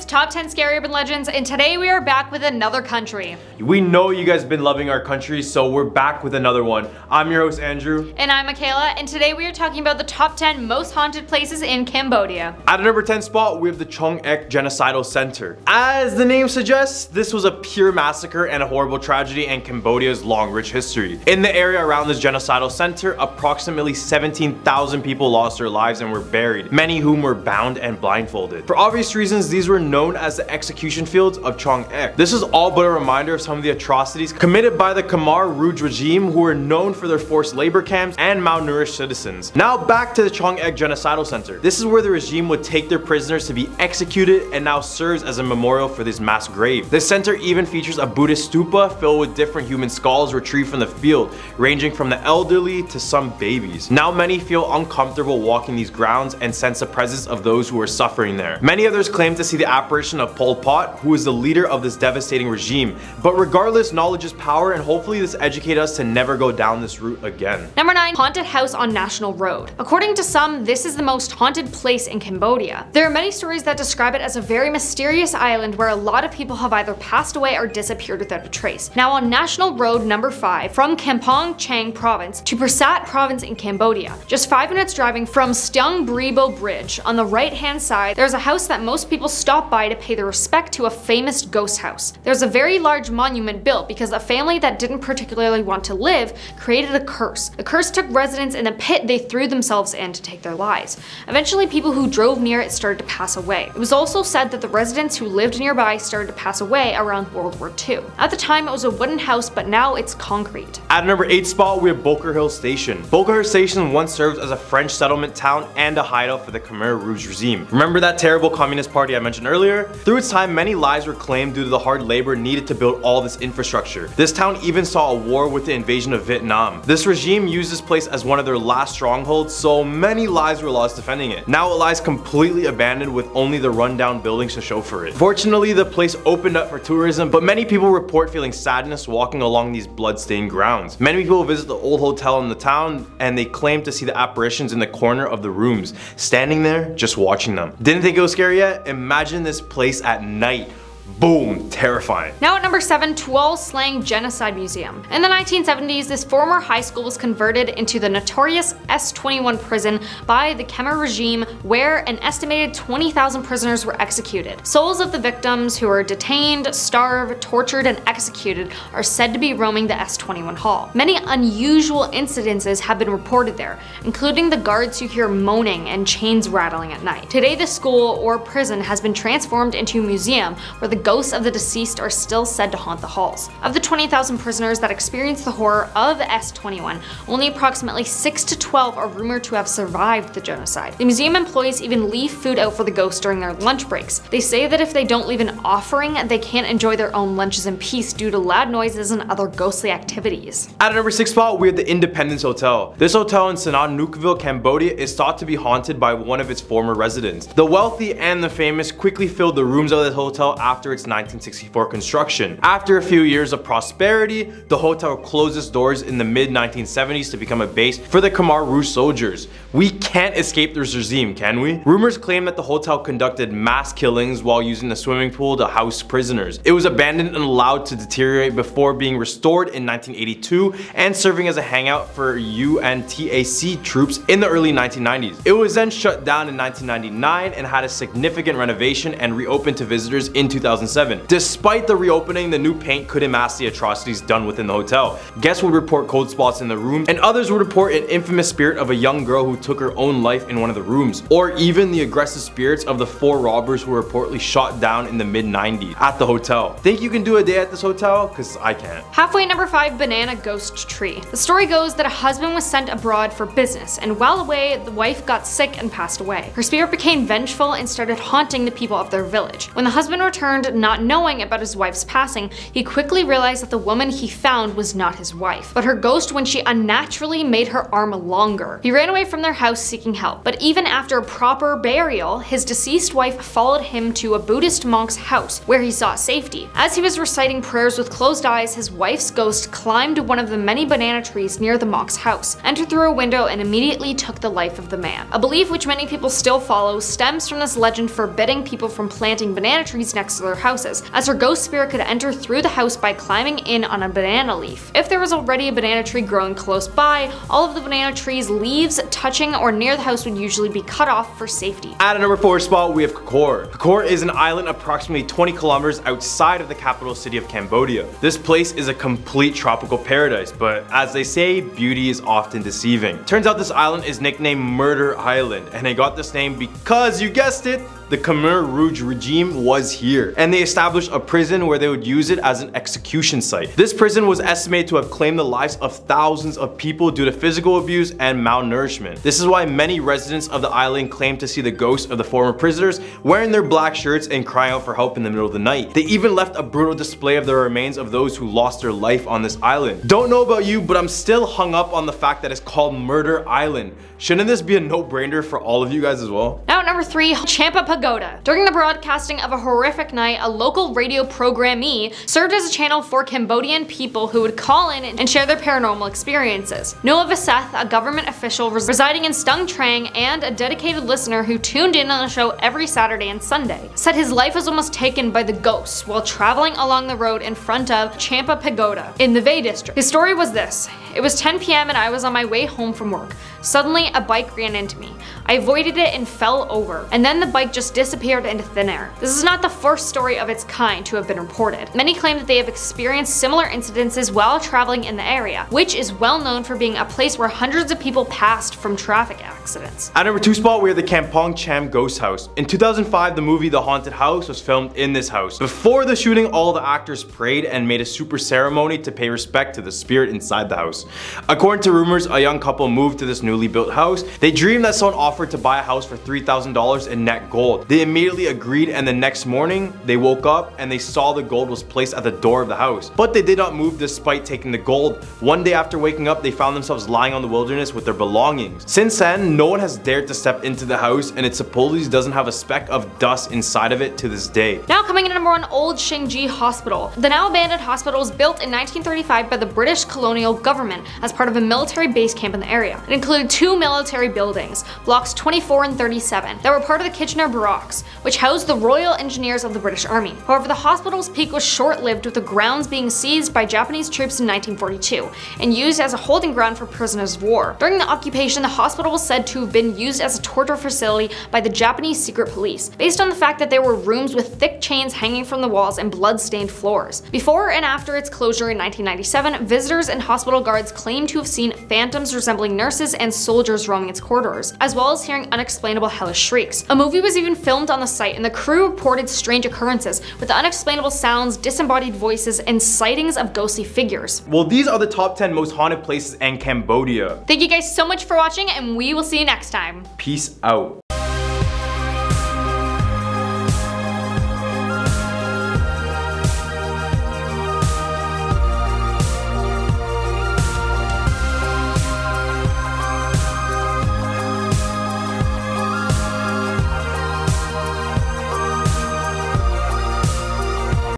it's Top 10 Scary Urban Legends, and today we are back with another country. We know you guys have been loving our country, so we're back with another one. I'm your host, Andrew. And I'm Makayla, and today we are talking about the top 10 most haunted places in Cambodia. At a number 10 spot, we have the Choeung Ek Genocidal Center. As the name suggests, this was a pure massacre and a horrible tragedy in Cambodia's long, rich history. In the area around this genocidal center, approximately 17,000 people lost their lives and were buried, many whom were bound and blindfolded. For obvious reasons, these were known as the execution fields of Choeung Ek. This is all but a reminder of some of the atrocities committed by the Khmer Rouge regime who were known for their forced labor camps and malnourished citizens. Now back to the Choeung Ek Genocidal Center. This is where the regime would take their prisoners to be executed and now serves as a memorial for this mass grave. This center even features a Buddhist stupa filled with different human skulls retrieved from the field, ranging from the elderly to some babies. Now many feel uncomfortable walking these grounds and sense the presence of those who are suffering there. Many others claim to see the apparition of Pol Pot, who is the leader of this devastating regime. But regardless, knowledge is power and hopefully this educates us to never go down this route again. Number 9. Haunted House on National Road. According to some, this is the most haunted place in Cambodia. There are many stories that describe it as a very mysterious island where a lot of people have either passed away or disappeared without a trace. Now on National Road number 5, from Kampong Chhnang province to Pursat province in Cambodia, just 5 minutes driving from Stung Bribo Bridge, on the right hand side, there's a house that most people stop by to pay their respect to a famous ghost house. There's a very large monument built because a family that didn't particularly want to live created a curse. The curse took residents in a pit they threw themselves in to take their lives. Eventually people who drove near it started to pass away. It was also said that the residents who lived nearby started to pass away around World War II. At the time it was a wooden house but now it's concrete. At number 8 spot we have Bokor Hill Station. Bokor Hill Station once served as a French settlement town and a hideout for the Khmer Rouge regime. Remember that terrible communist party I mentioned earlier? Earlier, through its time many lives were claimed due to the hard labor needed to build all this infrastructure. This town even saw a war with the invasion of Vietnam. This regime used this place as one of their last strongholds so many lives were lost defending it. Now it lies completely abandoned with only the rundown buildings to show for it. Fortunately the place opened up for tourism but many people report feeling sadness walking along these blood-stained grounds. Many people visit the old hotel in the town and they claim to see the apparitions in the corner of the rooms, standing there just watching them. Didn't think it was scary yet? Imagine this place at night Boom, terrifying. Now at number 7, Tuol Sleng Genocide Museum. In the 1970s, this former high school was converted into the notorious S-21 prison by the Khmer regime where an estimated 20,000 prisoners were executed. Souls of the victims who were detained, starved, tortured, and executed are said to be roaming the S-21 hall. Many unusual incidences have been reported there, including the guards who hear moaning and chains rattling at night. Today the school or prison has been transformed into a museum where the ghosts of the deceased are still said to haunt the halls. Of the 20,000 prisoners that experienced the horror of S-21, only approximately 6 to 12 are rumored to have survived the genocide. The museum employees even leave food out for the ghosts during their lunch breaks. They say that if they don't leave an offering, they can't enjoy their own lunches in peace due to loud noises and other ghostly activities. At number 6 spot, we have the Independence Hotel. This hotel in Sihanoukville, Cambodia is thought to be haunted by one of its former residents. The wealthy and the famous quickly filled the rooms of this hotel after its 1964 construction. After a few years of prosperity, the hotel closed its doors in the mid 1970s to become a base for the Khmer Rouge soldiers. We can't escape this regime, can we? Rumors claim that the hotel conducted mass killings while using the swimming pool to house prisoners. It was abandoned and allowed to deteriorate before being restored in 1982 and serving as a hangout for UNTAC troops in the early 1990s. It was then shut down in 1999 and had a significant renovation and reopened to visitors in 2007. Despite the reopening, the new paint couldn't mask the atrocities done within the hotel. Guests would report cold spots in the rooms, and others would report an infamous spirit of a young girl who took her own life in one of the rooms, or even the aggressive spirits of the four robbers who were reportedly shot down in the mid 90s at the hotel. Think you can do a day at this hotel? Cause I can't. Halfway number 5 Banana Ghost Tree. The story goes that a husband was sent abroad for business and while away the wife got sick and passed away. Her spirit became vengeful and started haunting the people of their village. When the husband returned returned not knowing about his wife's passing, he quickly realized that the woman he found was not his wife, but her ghost when she unnaturally made her arm longer. He ran away from their house seeking help, but even after a proper burial, his deceased wife followed him to a Buddhist monk's house where he sought safety. As he was reciting prayers with closed eyes, his wife's ghost climbed one of the many banana trees near the monk's house, entered through a window, and immediately took the life of the man. A belief which many people still follow stems from this legend forbidding people from planting banana trees next to their houses, as her ghost spirit could enter through the house by climbing in on a banana leaf. If there was already a banana tree growing close by, all of the banana tree's leaves touching or near the house would usually be cut off for safety. At a number 4 spot, we have Kokor. Kokor is an island approximately 20 kilometers outside of the capital city of Cambodia. This place is a complete tropical paradise, but as they say, beauty is often deceiving. Turns out this island is nicknamed Murder Island, and it got this name because, you guessed it, the Khmer Rouge regime was here, and they established a prison where they would use it as an execution site. This prison was estimated to have claimed the lives of thousands of people due to physical abuse and malnourishment. This is why many residents of the island claim to see the ghosts of the former prisoners wearing their black shirts and crying out for help in the middle of the night. They even left a brutal display of the remains of those who lost their life on this island. Don't know about you, but I'm still hung up on the fact that it's called Murder Island. Shouldn't this be a no-brainer for all of you guys as well? Now number 3, Champa During the broadcasting of a horrific night, a local radio programmee served as a channel for Cambodian people who would call in and share their paranormal experiences. Noah Vaseth, a government official residing in Stung Treng and a dedicated listener who tuned in on the show every Saturday and Sunday, said his life was almost taken by the ghosts while traveling along the road in front of Champa Pagoda in the Vay district. His story was this. It was 10 p.m. and I was on my way home from work. Suddenly, a bike ran into me. I avoided it and fell over, and then the bike just disappeared into thin air. This is not the first story of its kind to have been reported. Many claim that they have experienced similar incidences while traveling in the area, which is well known for being a place where hundreds of people passed from traffic accidents. At number 2 spot, we have the Kampong Cham Ghost House. In 2005, the movie The Haunted House was filmed in this house. Before the shooting, all the actors prayed and made a super ceremony to pay respect to the spirit inside the house. According to rumors, a young couple moved to this newly built house. They dreamed that someone offered to buy a house for $3,000 in net gold. They immediately agreed and the next morning, they woke up and they saw the gold was placed at the door of the house. But they did not move despite taking the gold. One day after waking up, they found themselves lying on the wilderness with their belongings. Since then, no one has dared to step into the house and it supposedly doesn't have a speck of dust inside of it to this day. Now coming in number one, Old Changi Hospital. The now abandoned hospital was built in 1935 by the British colonial government as part of a military base camp in the area. It included two military buildings, blocks 24 and 37, that were part of the Kitchener Barracks, which housed the Royal Engineers of the British Army. However, the hospital's peak was short-lived with the grounds being seized by Japanese troops in 1942 and used as a holding ground for prisoners of war. During the occupation, the hospital was said to have been used as a torture facility by the Japanese secret police, based on the fact that there were rooms with thick chains hanging from the walls and blood-stained floors. Before and after its closure in 1997, visitors and hospital guards claimed to have seen phantoms resembling nurses and soldiers roaming its corridors, as well as hearing unexplainable hellish shrieks. A movie was even filmed on the site and the crew reported strange occurrences with unexplainable sounds, disembodied voices, and sightings of ghostly figures. Well, these are the top 10 most haunted places in Cambodia. Thank you guys so much for watching and we will see you next time. Peace out.